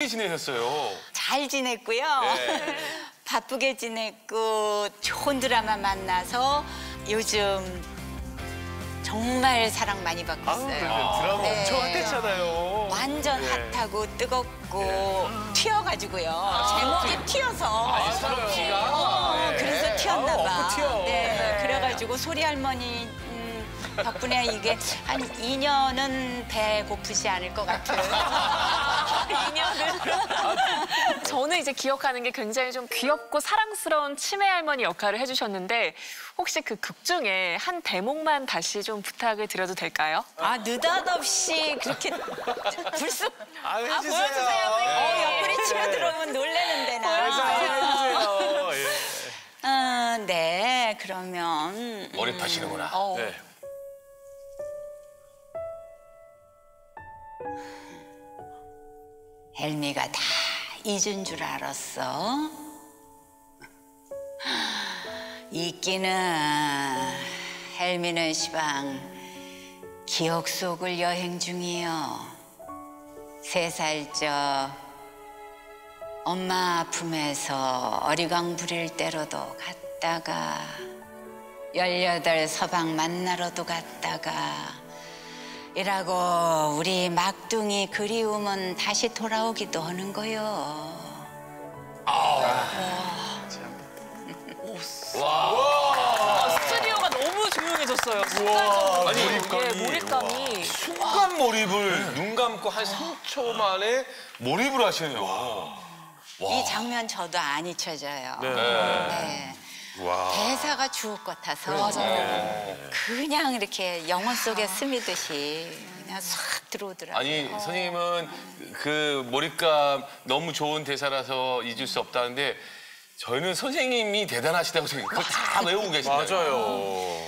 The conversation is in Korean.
어떻게 지내셨어요? 잘 지냈고요. 네. 바쁘게 지냈고 좋은 드라마 만나서 요즘 정말 사랑 많이 받고 아유, 있어요. 드라마 네. 엄청 핫했잖아요. 완전 네. 핫하고 뜨겁고 튀어가지고요. 제목이 튀어서. 아니, 서럽 씨가. 어, 네. 그래서 튀었나 아우, 봐. 엎고 튀어. 네, 그래가지고 소리 할머니 음, 덕분에 이게 한 2년은 배 고프지 않을 것 같아요. 2년은. 저는 이제 기억하는 게 굉장히 좀 귀엽고 사랑스러운 치매 할머니 역할을 해주셨는데 혹시 그 극 중에 한 대목만 다시 좀 부탁을 드려도 될까요? 아 느닷없이 그렇게 불쑥 아, 아. 보여주세요. 어, 옆구리 치고 들어오면 놀래는데 나. 해주세요. 예. 어, 네, 그러면 음, 몰입하시는구나. 어. 네. 헬미가 다 잊은 줄 알았어. 있기는 헬미는 시방 기억 속을 여행 중이요. 세 살적 엄마 품에서 어리광 부릴 때로도 갔다가 열여덟 서방 만나러도 갔다가 이라고 우리 막둥이 그리움은 다시 돌아오기도 하는 거요. 스튜디오가 너무 조용해졌어요. 아니, 순간적으로. 예, 몰입감이. 몰입감이. 순간 몰입을 눈 감고 한 3초 만에 몰입을 하시네요. 이 장면 저도 안 잊혀져요. 네. 네. 와. 대사가 주옥 같아서 그냥 이렇게 영혼 속에 스미듯이 그냥 싹 들어오더라고요. 아니 선생님은 그 몰입감 너무 좋은 대사라서 잊을 수 없다는데 저희는 선생님이 대단하시다고 생각해요. 그걸 다 외우고 계신다. 맞아요.